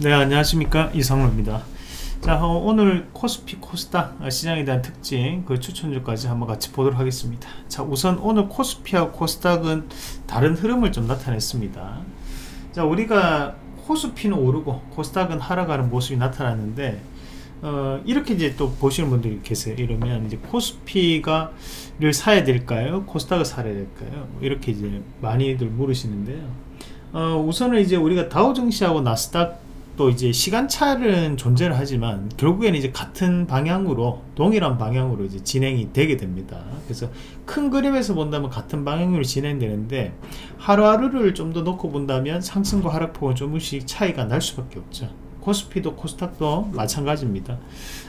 네 안녕하십니까. 이상로입니다. 자 어, 오늘 코스피 코스닥 시장에 대한 특징 그 추천주까지 한번 같이 보도록 하겠습니다. 자 우선 오늘 코스피와 코스닥은 다른 흐름을 좀 나타냈습니다. 자 우리가 코스피는 오르고 코스닥은 하락하는 모습이 나타났는데 어, 이렇게 이제 또 보시는 분들이 계세요. 이러면 이제 코스피가를 사야 될까요? 코스닥을 사야 될까요? 이렇게 이제 많이들 물으시는데요. 어, 우선은 이제 우리가 다우증시하고 나스닥 또 이제 시간차는 존재를 하지만 결국에는 이제 같은 방향으로 동일한 방향으로 이제 진행이 되게 됩니다. 그래서 큰 그림에서 본다면 같은 방향으로 진행되는데 하루하루를 좀 더 놓고 본다면 상승과 하락폭은 조금씩 차이가 날 수밖에 없죠. 코스피도 코스닥도 마찬가지입니다.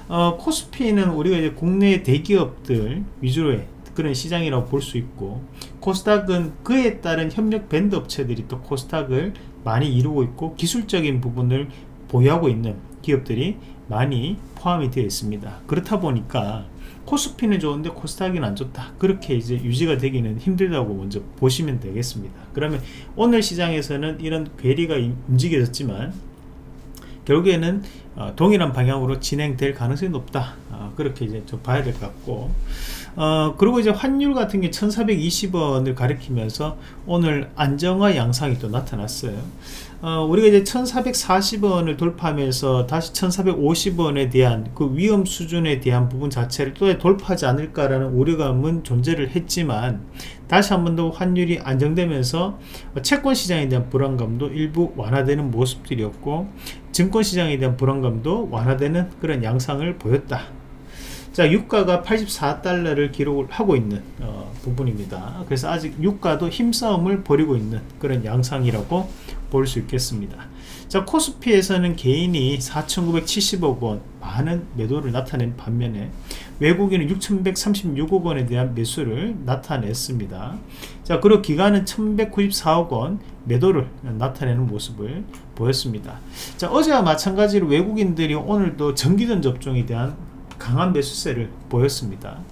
어, 코스피는 우리가 이제 국내 대기업들 위주로의 그런 시장이라고 볼 수 있고 코스닥은 그에 따른 협력 밴드 업체들이 또 코스닥을 많이 이루고 있고 기술적인 부분을 보유하고 있는 기업들이 많이 포함이 되어 있습니다. 그렇다 보니까 코스피는 좋은데 코스닥은 안 좋다. 그렇게 이제 유지가 되기는 힘들다고 먼저 보시면 되겠습니다. 그러면 오늘 시장에서는 이런 괴리가 움직여졌지만 결국에는 어, 동일한 방향으로 진행될 가능성이 높다. 어, 그렇게 이제 좀 봐야 될 것 같고 어, 그리고 이제 환율 같은 게 1420원을 가리키면서 오늘 안정화 양상이 또 나타났어요. 어, 우리가 이제 1440원을 돌파하면서 다시 1450원에 대한 그 위험 수준에 대한 부분 자체를 또 돌파하지 않을까라는 우려감은 존재를 했지만 다시 한 번 더 환율이 안정되면서 채권 시장에 대한 불안감도 일부 완화되는 모습들이었고 증권 시장에 대한 불안감도 완화되는 그런 양상을 보였다. 자 유가가 84달러를 기록을 하고 있는 어, 부분입니다. 그래서 아직 유가도 힘싸움을 벌이고 있는 그런 양상이라고 볼 수 있겠습니다. 자 코스피에서는 개인이 4,970억 원 많은 매도를 나타낸 반면에 외국인은 6,136억 원에 대한 매수를 나타냈습니다. 자 그리고 기간은 1,194억 원 매도를 나타내는 모습을 보였습니다. 자 어제와 마찬가지로 외국인들이 오늘도 전기전 접종에 대한 강한 매수세를 보였습니다.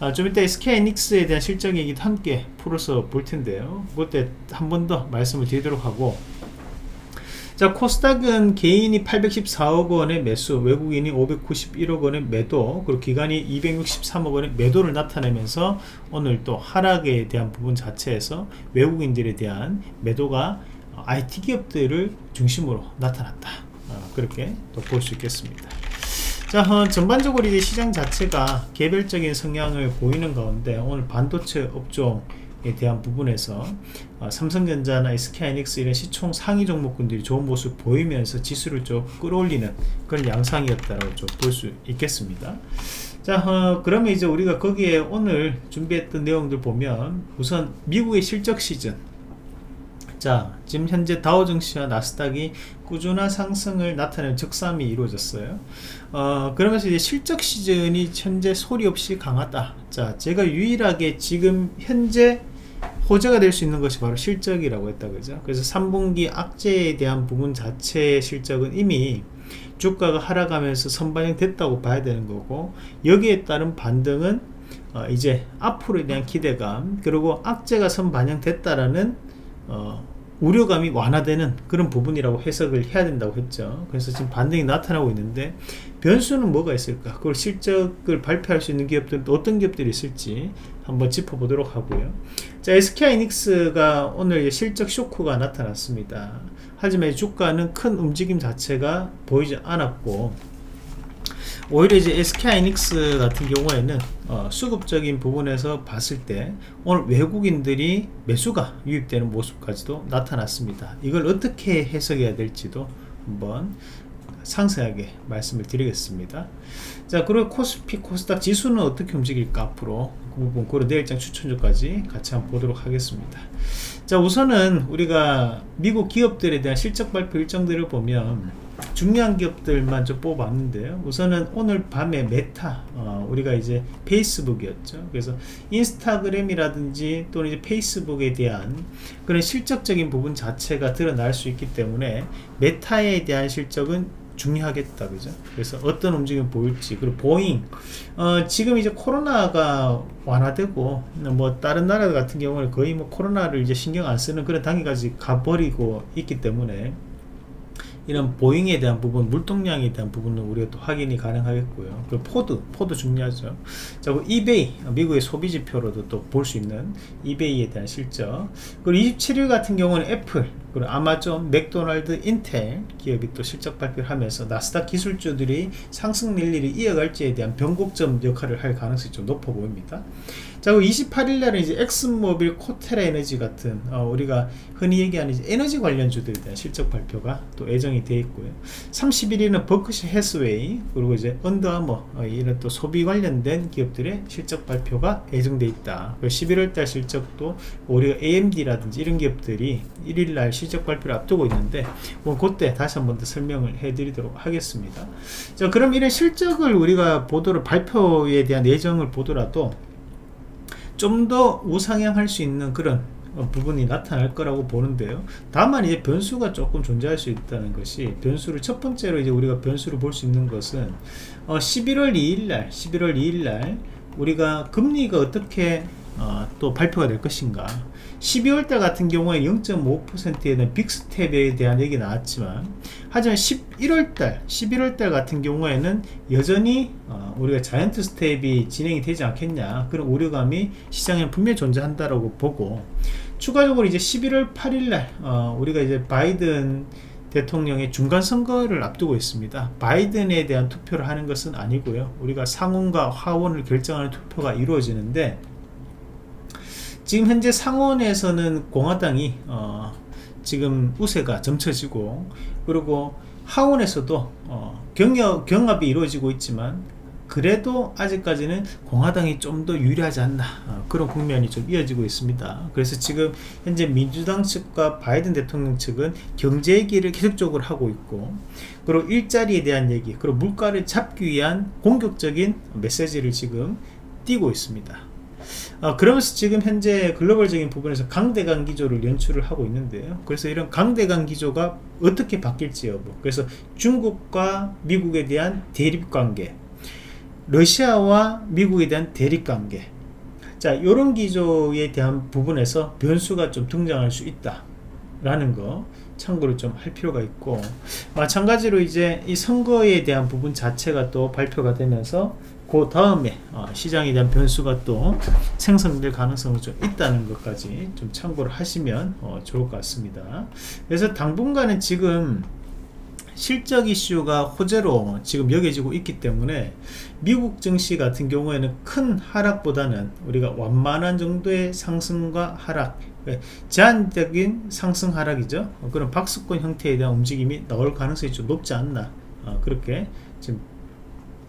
아, 좀 이따 SK이닉스에 대한 실적 얘기도 함께 풀어서 볼 텐데요. 그때 한 번 더 말씀을 드리도록 하고 자 코스닥은 개인이 814억 원의 매수 외국인이 591억 원의 매도 그리고 기간이 263억 원의 매도를 나타내면서 오늘 또 하락에 대한 부분 자체에서 외국인들에 대한 매도가 IT 기업들을 중심으로 나타났다 어, 그렇게 또 볼 수 있겠습니다 자 어, 전반적으로 이제 시장 자체가 개별적인 성향을 보이는 가운데 오늘 반도체 업종에 대한 부분에서 어, 삼성전자나 SK하이닉스 이런 시총 상위 종목군들이 좋은 모습 보이면서 지수를 좀 끌어올리는 그런 양상이었다고 좀 볼 수 있겠습니다. 자 어, 그러면 이제 우리가 거기에 오늘 준비했던 내용들 보면 우선 미국의 실적 시즌 자 지금 현재 다우증시와 나스닥이 꾸준한 상승을 나타내는 적삼이 이루어졌어요. 어, 그러면서 이제 실적 시즌이 현재 소리 없이 강하다. 자 제가 유일하게 지금 현재 호재가 될 수 있는 것이 바로 실적이라고 했다 그죠? 그래서 3분기 악재에 대한 부분 자체의 실적은 이미 주가가 하락하면서 선반영 됐다고 봐야 되는 거고 여기에 따른 반등은 어, 이제 앞으로에 대한 기대감 그리고 악재가 선반영 됐다라는 어, 우려감이 완화되는 그런 부분이라고 해석을 해야 된다고 했죠. 그래서 지금 반등이 나타나고 있는데 변수는 뭐가 있을까? 그걸 실적을 발표할 수 있는 기업들은 또 어떤 기업들이 있을지 한번 짚어보도록 하고요. 자 SK이닉스가 오늘 실적 쇼크가 나타났습니다. 하지만 주가는 큰 움직임 자체가 보이지 않았고 오히려 이제 SK하이닉스 같은 경우에는 어, 수급적인 부분에서 봤을 때 오늘 외국인들이 매수가 유입되는 모습까지도 나타났습니다. 이걸 어떻게 해석해야 될지도 한번 상세하게 말씀을 드리겠습니다. 자, 그리고 코스피, 코스닥 지수는 어떻게 움직일까 앞으로 그 부분, 고려 내일장 추천주까지 같이 한번 보도록 하겠습니다. 자, 우선은 우리가 미국 기업들에 대한 실적 발표 일정들을 보면 중요한 기업들만 좀 뽑았는데요. 우선은 오늘 밤에 메타 어, 우리가 이제 페이스북이었죠. 그래서 인스타그램이라든지 또는 이제 페이스북에 대한 그런 실적적인 부분 자체가 드러날 수 있기 때문에 메타에 대한 실적은 중요하겠다 그죠? 그래서 어떤 움직임을 보일지 그리고 보잉. 어, 지금 이제 코로나가 완화되고 뭐 다른 나라 같은 경우는 거의 뭐 코로나를 이제 신경 안 쓰는 그런 단계까지 가버리고 있기 때문에 이런 보잉에 대한 부분 물동량에 대한 부분은 우리가 또 확인이 가능하겠고요. 그리고 포드 포드 중요하죠. 자 이베이 미국의 소비 지표로도 또 볼 수 있는 이베이에 대한 실적. 그리고 27일 같은 경우는 애플 그리고 아마존, 맥도날드, 인텔 기업이 또 실적 발표를 하면서 나스닥 기술주들이 상승 랠리를 이어갈지에 대한 변곡점 역할을 할 가능성이 좀 높아 보입니다. 자, 28일 날은 이제 엑슨모빌, 코테라 에너지 같은 어, 우리가 흔히 얘기하는 에너지 관련주들에 대한 실적 발표가 또 예정이 되어 있고요. 31일은 버크시 해스웨이 그리고 이제 언더아머 어, 이런 또 소비 관련된 기업들의 실적 발표가 예정돼 있다. 11월 달 실적도 우리가 AMD라든지 이런 기업들이 1일 날 실적 발표를 앞두고 있는데 뭐 그때 다시 한 번 더 설명을 해드리도록 하겠습니다. 자, 그럼 이런 실적을 우리가 보도를 발표에 대한 예정을 보더라도 좀 더 우상향할 수 있는 그런 어, 부분이 나타날 거라고 보는데요. 다만 이제 변수가 조금 존재할 수 있다는 것이 변수를 첫 번째로 이제 우리가 변수를 볼 수 있는 것은 어 11월 2일 날 11월 2일 날 우리가 금리가 어떻게 어, 또 발표가 될 것인가 12월 달 같은 경우에 0.5%에 대한 빅스텝에 대한 얘기 나왔지만 하지만 11월 달 11월 달 같은 경우에는 여전히 어, 우리가 자이언트 스텝이 진행이 되지 않겠냐 그런 우려감이 시장에 분명히 존재한다라고 보고 추가적으로 이제 11월 8일 날 어, 우리가 이제 바이든 대통령의 중간 선거를 앞두고 있습니다. 바이든에 대한 투표를 하는 것은 아니고요. 우리가 상원과 하원을 결정하는 투표가 이루어지는데 지금 현재 상원에서는 공화당이 어, 지금 우세가 점쳐지고 그리고 하원에서도 어, 경협, 경합이 이루어지고 있지만 그래도 아직까지는 공화당이 좀 더 유리하지 않나 어, 그런 국면이 좀 이어지고 있습니다. 그래서 지금 현재 민주당 측과 바이든 대통령 측은 경제 얘기를 계속적으로 하고 있고 그리고 일자리에 대한 얘기 그리고 물가를 잡기 위한 공격적인 메시지를 지금 띄고 있습니다 어, 그러면서 지금 현재 글로벌적인 부분에서 강대강 기조를 연출을 하고 있는데요. 그래서 이런 강대강 기조가 어떻게 바뀔지 여부. 그래서 중국과 미국에 대한 대립 관계, 러시아와 미국에 대한 대립 관계. 자, 이런 기조에 대한 부분에서 변수가 좀 등장할 수 있다. 라는 거 참고를 좀 할 필요가 있고 마찬가지로 이제 이 선거에 대한 부분 자체가 또 발표가 되면서 그 다음에 어, 시장에 대한 변수가 또 생성될 가능성이 좀 있다는 것까지 좀 참고를 하시면 어, 좋을 것 같습니다. 그래서 당분간은 지금 실적 이슈가 호재로 지금 여겨지고 있기 때문에 미국 증시 같은 경우에는 큰 하락보다는 우리가 완만한 정도의 상승과 하락 제한적인 상승 하락이죠 그런 박스권 형태에 대한 움직임이 나올 가능성이 좀 높지 않나 어, 그렇게 지금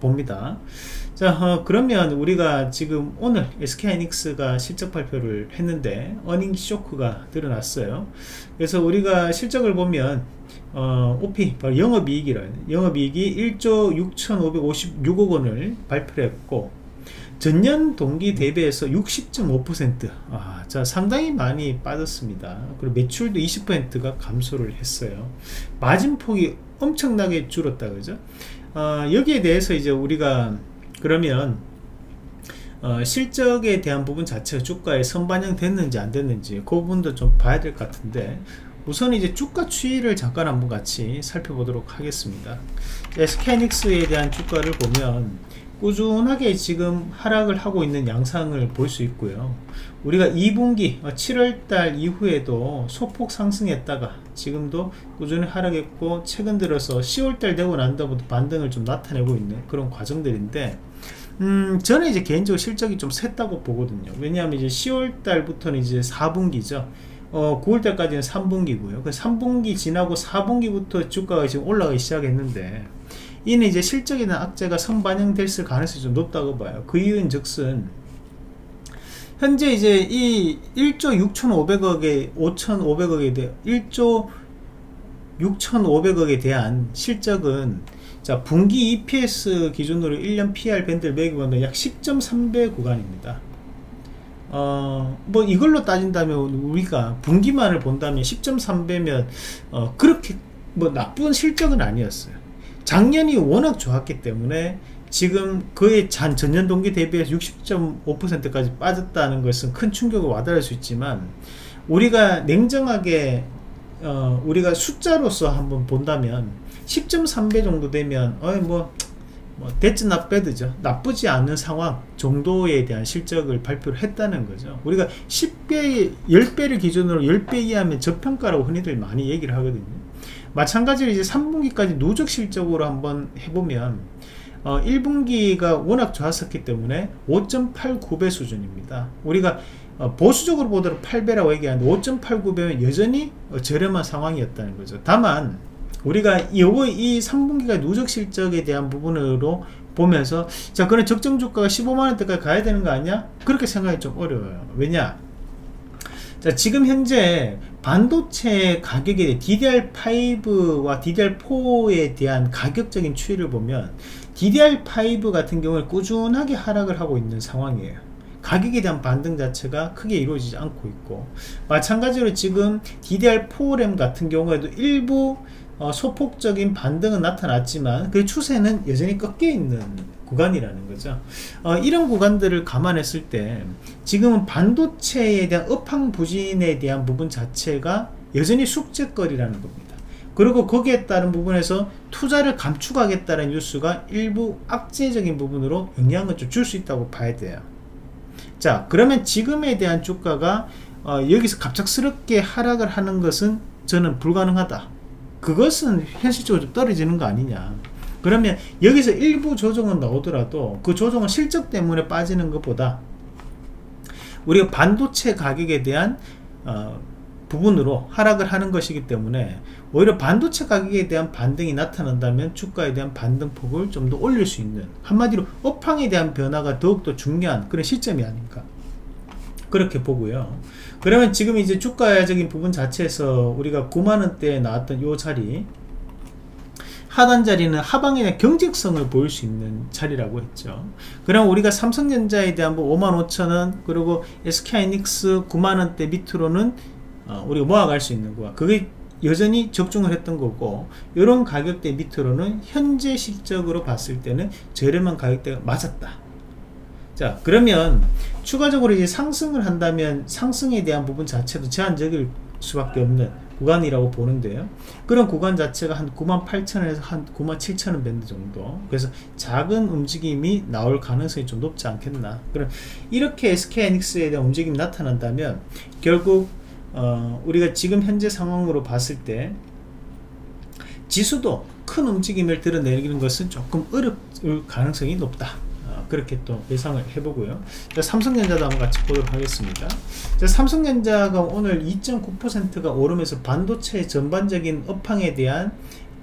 봅니다. 자, 어, 그러면 우리가 지금 오늘 SK하이닉스가 실적 발표를 했는데 어닝 쇼크가 드러났어요. 그래서 우리가 실적을 보면 어, OP 바로 영업이익이라 영업이익이 1조 6,556억 원을 발표했고 전년 동기 대비해서 60.5% 아, 자 상당히 많이 빠졌습니다. 그리고 매출도 20%가 감소를 했어요. 마진폭이 엄청나게 줄었다 그죠? 어, 여기에 대해서 이제 우리가 그러면 어, 실적에 대한 부분 자체가 주가에 선반영 됐는지 안 됐는지 그 부분도 좀 봐야 될 것 같은데 우선 이제 주가 추이를 잠깐 한번 같이 살펴보도록 하겠습니다. 스캐닉스에 대한 주가를 보면 꾸준하게 지금 하락을 하고 있는 양상을 볼 수 있고요 우리가 2분기 7월달 어, 이후에도 소폭 상승했다가 지금도 꾸준히 하락했고 최근 들어서 10월달 되고 난 다음부터 반등을 좀 나타내고 있는 그런 과정들인데 음, 저는 이제 개인적으로 실적이 좀 샜다고 보거든요. 왜냐하면 이제 10월 달부터는 이제 4분기죠. 어, 9월 달까지는 3분기고요. 그 3분기 지나고 4분기부터 주가가 지금 올라가기 시작했는데, 이는 이제 실적이나 악재가 선반영됐을 가능성이 좀 높다고 봐요. 그 이유는 즉슨, 현재 이제 이 1조 6,500억에, 5,500억에 대해, 1조 6,500억에 대한 실적은 자 분기 EPS 기준으로 1년 PR 밴드를 매기면 약 10.3배 구간입니다 어 뭐 이걸로 따진다면 우리가 분기만을 본다면 10.3배면 어 그렇게 뭐 나쁜 실적은 아니었어요 작년이 워낙 좋았기 때문에 지금 그의 잔 전년 동기 대비해서 60.5%까지 빠졌다는 것은 큰 충격을 와닿을 수 있지만 우리가 냉정하게 어, 우리가 숫자로서 한번 본다면 10.3배 정도 되면 어이 뭐, 뭐 대츠 나배드죠. 나쁘지 않은 상황 정도에 대한 실적을 발표를 했다는 거죠. 우리가 10배 10배를 기준으로 10배 이하면 저평가라고 흔히들 많이 얘기를 하거든요 마찬가지로 이제 3분기까지 누적 실적으로 한번 해보면 어, 1분기가 워낙 좋았었기 때문에 5.89배 수준입니다. 우리가 어, 보수적으로 보더라도 8배라고 얘기하는데 5.89배면 여전히 어, 저렴한 상황이었다는 거죠. 다만 우리가 요거 이 3분기가 누적 실적에 대한 부분으로 보면서 자 그런 적정 주가가 15만원대까지 가야 되는 거 아니야? 그렇게 생각이 좀 어려워요. 왜냐 자 지금 현재 반도체 가격에 DDR5와 DDR4에 대한 가격적인 추이를 보면 DDR5 같은 경우는 꾸준하게 하락을 하고 있는 상황이에요. 가격에 대한 반등 자체가 크게 이루어지지 않고 있고 마찬가지로 지금 DDR4램 같은 경우에도 일부 어, 소폭적인 반등은 나타났지만 그 추세는 여전히 꺾여 있는 구간이라는 거죠. 어, 이런 구간들을 감안했을 때 지금은 반도체에 대한 업황 부진에 대한 부분 자체가 여전히 숙제거리라는 겁니다. 그리고 거기에 따른 부분에서 투자를 감축하겠다는 뉴스가 일부 악재적인 부분으로 영향을 좀 줄 수 있다고 봐야 돼요. 자 그러면 지금에 대한 주가가 어, 여기서 갑작스럽게 하락을 하는 것은 저는 불가능하다. 그것은 현실적으로 좀 떨어지는 거 아니냐 그러면 여기서 일부 조정은 나오더라도 그 조정은 실적 때문에 빠지는 것보다 우리가 반도체 가격에 대한 어, 부분으로 하락을 하는 것이기 때문에 오히려 반도체 가격에 대한 반등이 나타난다면 주가에 대한 반등폭을 좀 더 올릴 수 있는 한마디로 업황에 대한 변화가 더욱더 중요한 그런 시점이 아닌가. 그렇게 보고요. 그러면 지금 이제 주가적인 부분 자체에서 우리가 9만원대에 나왔던 요 자리 하단 자리는 대한 경직성을 보일 수 있는 자리라고 했죠. 그럼 우리가 삼성전자에 대한 뭐 5만 5천원 그리고 SK하이닉스 9만원대 밑으로는 어, 우리가 모아갈 수 있는 거야. 그게 여전히 적중을 했던 거고 이런 가격대 밑으로는 현재 실적으로 봤을 때는 저렴한 가격대가 맞았다. 자 그러면 추가적으로 이제 상승을 한다면 상승에 대한 부분 자체도 제한적일 수밖에 없는 구간이라고 보는데요. 그런 구간 자체가 한 98,000원에서 한 97,000원 밴드 정도. 그래서 작은 움직임이 나올 가능성이 좀 높지 않겠나. 그럼 이렇게 SK하이닉스에 대한 움직임이 나타난다면 결국 어, 우리가 지금 현재 상황으로 봤을 때 지수도 큰 움직임을 드러내는 것은 조금 어려울 가능성이 높다 그렇게 또 예상을 해보고요. 자, 삼성전자도 한번 같이 보도록 하겠습니다. 자, 삼성전자가 오늘 2.9%가 오르면서 반도체 전반적인 업황에 대한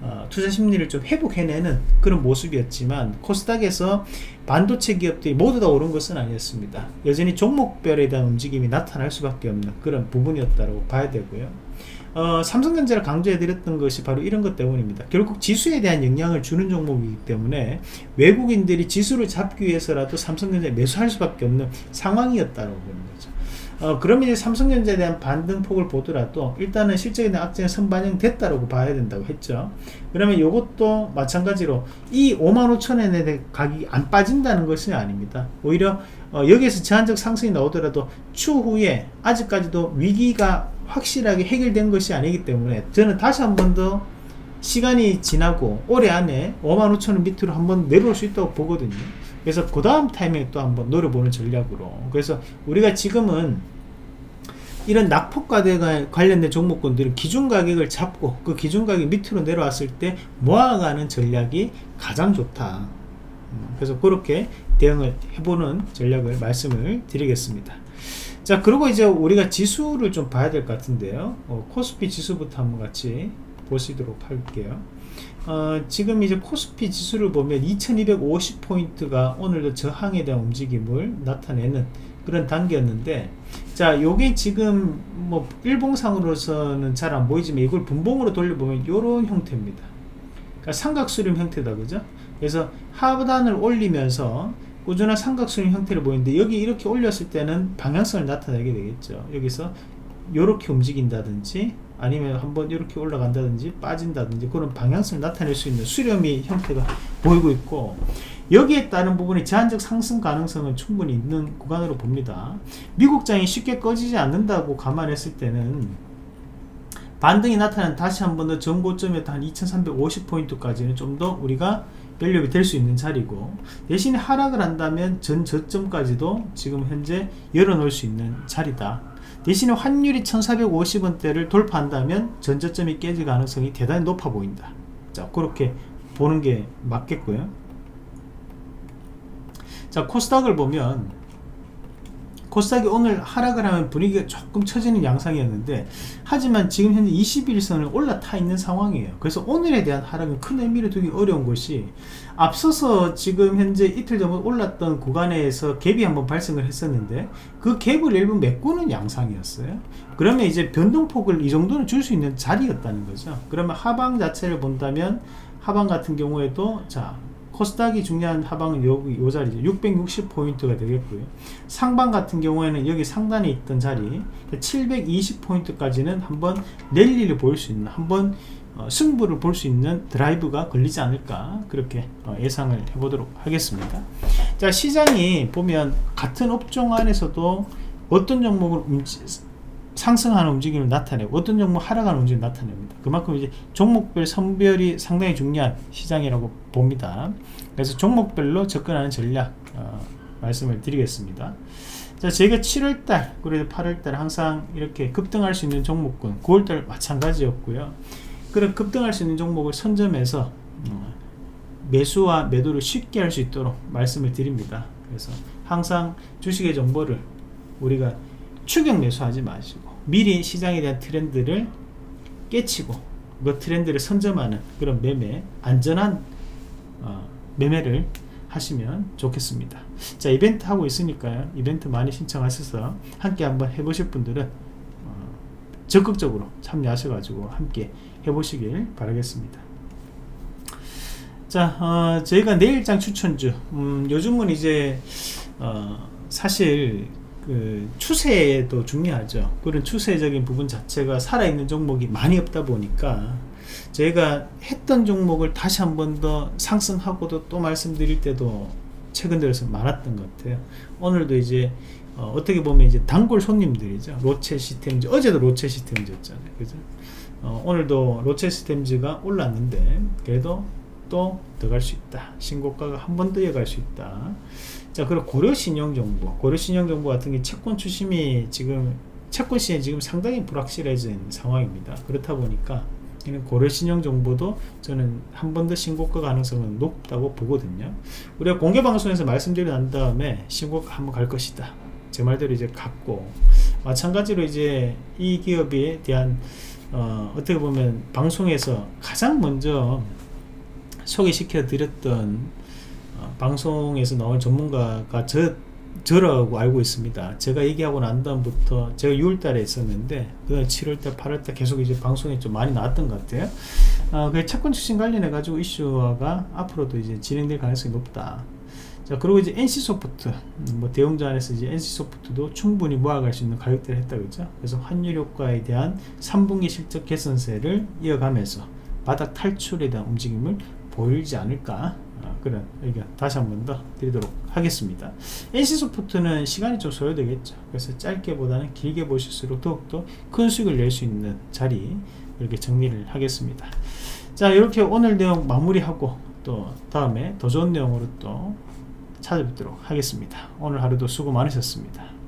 어, 투자 심리를 좀 회복해내는 그런 모습이었지만 코스닥에서 반도체 기업들이 모두 다 오른 것은 아니었습니다. 여전히 종목별에 대한 움직임이 나타날 수밖에 없는 그런 부분이었다고 봐야 되고요. 어, 삼성전자를 강조해드렸던 것이 바로 이런 것 때문입니다. 결국 지수에 대한 영향을 주는 종목이기 때문에 외국인들이 지수를 잡기 위해서라도 삼성전자에 매수할 수밖에 없는 상황이었다고 보는 거죠. 어, 그러면 이제 삼성전자에 대한 반등폭을 보더라도 일단은 실적에 대한 악재는 선반영됐다고 봐야 된다고 했죠. 그러면 이것도 마찬가지로 이 5만 5천원에 대한 가격이 안 빠진다는 것이 아닙니다. 오히려 어, 여기에서 제한적 상승이 나오더라도 추후에 아직까지도 위기가 확실하게 해결된 것이 아니기 때문에 저는 다시 한 번 더 시간이 지나고 올해 안에 5만 5천원 밑으로 한번 내려올 수 있다고 보거든요. 그래서 그 다음 타이밍에 또 한번 노려보는 전략으로. 그래서 우리가 지금은 이런 낙폭과대 관련된 종목군들은 기준 가격을 잡고 그 기준 가격 밑으로 내려왔을 때 모아가는 전략이 가장 좋다. 음, 그래서 그렇게 대응을 해보는 전략을 말씀을 드리겠습니다 자 그리고 이제 우리가 지수를 좀 봐야 될 것 같은데요. 어, 코스피 지수부터 한번 같이 보시도록 할게요. 어, 지금 이제 코스피 지수를 보면 2250포인트가 오늘도 저항에 대한 움직임을 나타내는 그런 단계였는데 자 요게 지금 뭐 일봉상으로서는 잘 안 보이지만 이걸 분봉으로 돌려보면 이런 형태입니다. 그러니까 삼각수렴 형태다 그죠? 그래서 하단을 올리면서 꾸준한 삼각수렴 형태를 보이는데 여기 이렇게 올렸을 때는 방향성을 나타내게 되겠죠. 여기서 이렇게 움직인다든지 아니면 한번 이렇게 올라간다든지 빠진다든지 그런 방향성을 나타낼 수 있는 수렴이 형태가 보이고 있고 여기에 따른 부분이 제한적 상승 가능성은 충분히 있는 구간으로 봅니다. 미국장이 쉽게 꺼지지 않는다고 감안했을 때는 반등이 나타난 다시 한 번 더 전고점이었던 한 2350포인트까지는 좀 더 우리가 밸류업이 될 수 있는 자리고 대신에 하락을 한다면 전 저점까지도 지금 현재 열어놓을 수 있는 자리다. 대신에 환율이 1450원대를 돌파한다면 전 저점이 깨질 가능성이 대단히 높아 보인다. 자 그렇게 보는 게 맞겠고요. 자 코스닥을 보면 코스닥이 오늘 하락을 하면 분위기가 조금 처지는 양상이었는데 하지만 지금 현재 21선을 올라타 있는 상황이에요. 그래서 오늘에 대한 하락은 큰 의미를 두기 어려운 것이 앞서서 지금 현재 이틀 전에 올랐던 구간에서 갭이 한번 발생을 했었는데 그 갭을 일부 메꾸는 양상이었어요. 그러면 이제 변동폭을 이 정도는 줄 수 있는 자리였다는 거죠. 그러면 하방 자체를 본다면 하방 같은 경우에도 자 코스닥이 중요한 하방은 여기 요 자리죠. 660포인트가 되겠고요. 상방 같은 경우에는 여기 상단에 있던 자리 720포인트까지는 한번 랠리를 보일 수 있는 한번 어, 승부를 볼 수 있는 드라이브가 걸리지 않을까 그렇게 어, 예상을 해보도록 하겠습니다. 자 시장이 보면 같은 업종 안에서도 어떤 종목을 움직 상승하는 움직임을 나타내고 어떤 종목 하락하는 움직임을 나타냅니다. 그만큼 이제 종목별 선별이 상당히 중요한 시장이라고 봅니다. 그래서 종목별로 접근하는 전략 어, 말씀을 드리겠습니다. 자, 제가 7월달 그리고 8월달 항상 이렇게 급등할 수 있는 종목군 9월달 마찬가지였고요. 그런 급등할 수 있는 종목을 선점해서 어, 매수와 매도를 쉽게 할 수 있도록 말씀을 드립니다. 그래서 항상 주식의 정보를 우리가 추격 매수하지 마시고 미리 시장에 대한 트렌드를 깨치고 그 트렌드를 선점하는 그런 매매 안전한 어, 매매를 하시면 좋겠습니다. 자 이벤트 하고 있으니까요. 이벤트 많이 신청하셔서 함께 한번 해보실 분들은 어, 적극적으로 참여하셔 가지고 함께 해보시길 바라겠습니다. 자 어, 저희가 내일장 추천주. 음, 요즘은 이제 어, 사실 그 추세도 중요하죠. 그런 추세적인 부분 자체가 살아있는 종목이 많이 없다 보니까 제가 했던 종목을 다시 한 번 더 상승하고도 또 말씀드릴 때도 최근 들어서 많았던 것 같아요. 오늘도 이제 어, 떻게 보면 이제 단골 손님들이죠. 로체 시스템즈 어제도 로체 시스템즈였잖아요. 그죠? 어, 오늘도 로체 시스템즈가 올랐는데 그래도 또더갈수 있다. 신고가가 한 번 더 이어갈 수 있다. 자 그리고 고려신용정보 고려신용정보 같은 게 채권 추심이 지금 채권 시에 지금 상당히 불확실해진 상황입니다. 그렇다 보니까 고려신용정보도 저는 한 번 더 신고가 가능성은 높다고 보거든요. 우리가 공개방송에서 말씀드리고 난 다음에 신고가 한번 갈 것이다. 제 말대로 이제 갔고 마찬가지로 이제 이 기업에 대한 어, 어떻게 보면 방송에서 가장 먼저 소개시켜 드렸던 어, 방송에서 나온 전문가가 저, 저라고 알고 있습니다. 제가 얘기하고 난 다음부터 제가 6월달에 있었는데 그 7월달, 8월달 계속 이제 방송에 좀 많이 나왔던 것 같아요. 어, 그 채권 출신 관련해 가지고 이슈가 앞으로도 이제 진행될 가능성이 높다. 자 그리고 이제 NC 소프트 뭐 대형자 안에서 이제 NC 소프트도 충분히 모아갈 수 있는 가격대를 했다 그죠? 그래서 환율 효과에 대한 3분기 실적 개선세를 이어가면서 바닥 탈출에 대한 움직임을 보이지 않을까 그런 의견 다시 한 번 더 드리도록 하겠습니다. NC소프트는 시간이 좀 소요되겠죠. 그래서 짧게 보다는 길게 보실수록 더욱더 큰 수익을 낼 수 있는 자리 이렇게 정리를 하겠습니다. 자 이렇게 오늘 내용 마무리하고 또 다음에 더 좋은 내용으로 또 찾아뵙도록 하겠습니다. 오늘 하루도 수고 많으셨습니다